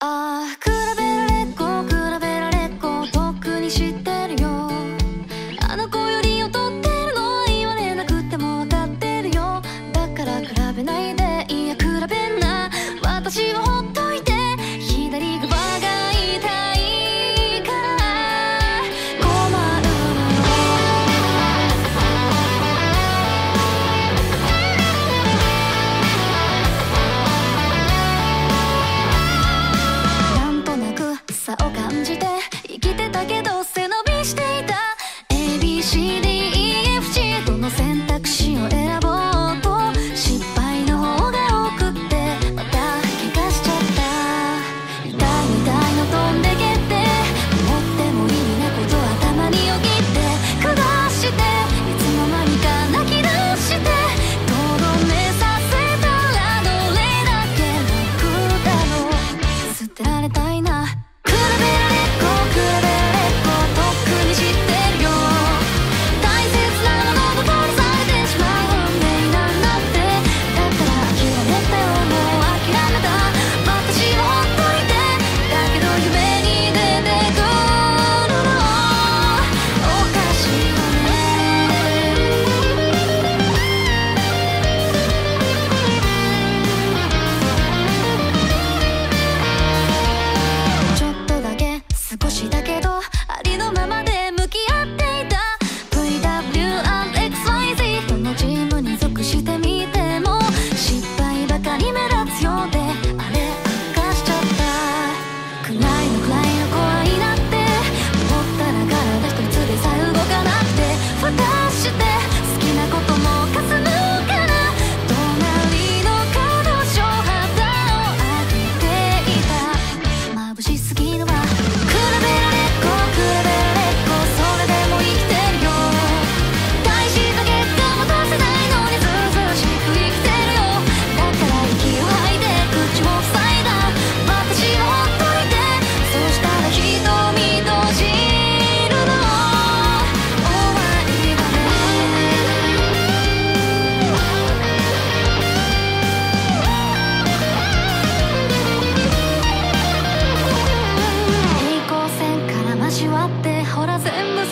ああとありのままでら全部